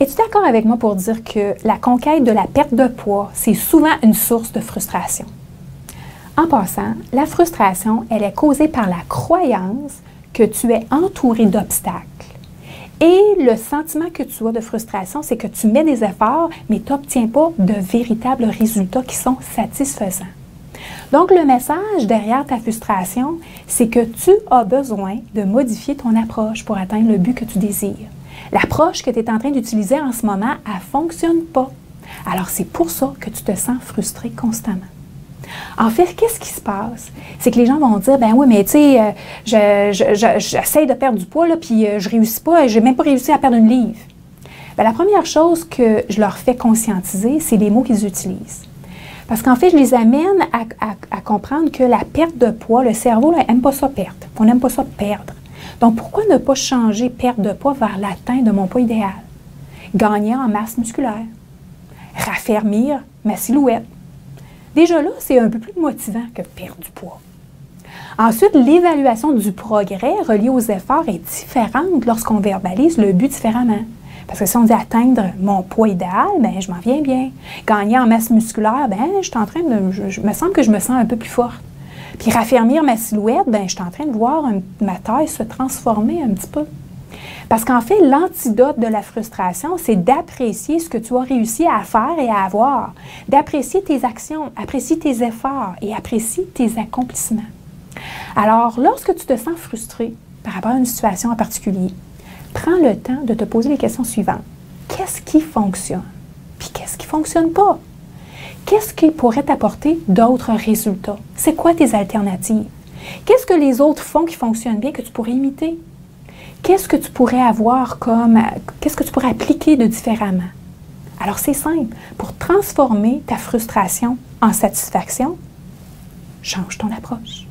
Es-tu d'accord avec moi pour dire que la conquête de la perte de poids, c'est souvent une source de frustration? En passant, la frustration, elle est causée par la croyance que tu es entouré d'obstacles. Et le sentiment que tu as de frustration, c'est que tu mets des efforts, mais tu n'obtiens pas de véritables résultats qui sont satisfaisants. Donc, le message derrière ta frustration, c'est que tu as besoin de modifier ton approche pour atteindre le but que tu désires. L'approche que tu es en train d'utiliser en ce moment, elle ne fonctionne pas. Alors, c'est pour ça que tu te sens frustré constamment. En fait, qu'est-ce qui se passe? C'est que les gens vont dire, ben oui, mais tu sais, euh, j'essaie de perdre du poids, là, puis euh, je réussis pas, et je n'ai même pas réussi à perdre une livre. Ben, la première chose que je leur fais conscientiser, c'est les mots qu'ils utilisent. Parce qu'en fait, je les amène à, comprendre que la perte de poids, le cerveau n'aime pas ça perdre. On n'aime pas ça perdre. Donc, pourquoi ne pas changer perte de poids vers l'atteinte de mon poids idéal? Gagner en masse musculaire. Raffermir ma silhouette. Déjà là, c'est un peu plus motivant que perdre du poids. Ensuite, l'évaluation du progrès relié aux efforts est différente lorsqu'on verbalise le but différemment. Parce que si on dit atteindre mon poids idéal, ben je m'en viens bien. Gagner en masse musculaire, ben je suis en train de. Me semble que je me sens un peu plus forte. Puis raffermir ma silhouette, ben je suis en train de voir ma taille se transformer un petit peu. Parce qu'en fait, l'antidote de la frustration, c'est d'apprécier ce que tu as réussi à faire et à avoir, d'apprécier tes actions, apprécier tes efforts et apprécier tes accomplissements. Alors, lorsque tu te sens frustré par rapport à une situation en particulier, prends le temps de te poser les questions suivantes. Qu'est-ce qui fonctionne? Puis qu'est-ce qui ne fonctionne pas? Qu'est-ce qui pourrait t'apporter d'autres résultats? C'est quoi tes alternatives? Qu'est-ce que les autres font qui fonctionnent bien que tu pourrais imiter? Qu'est-ce que tu pourrais avoir comme, qu'est-ce que tu pourrais appliquer de différemment? Alors c'est simple. Pour transformer ta frustration en satisfaction, change ton approche.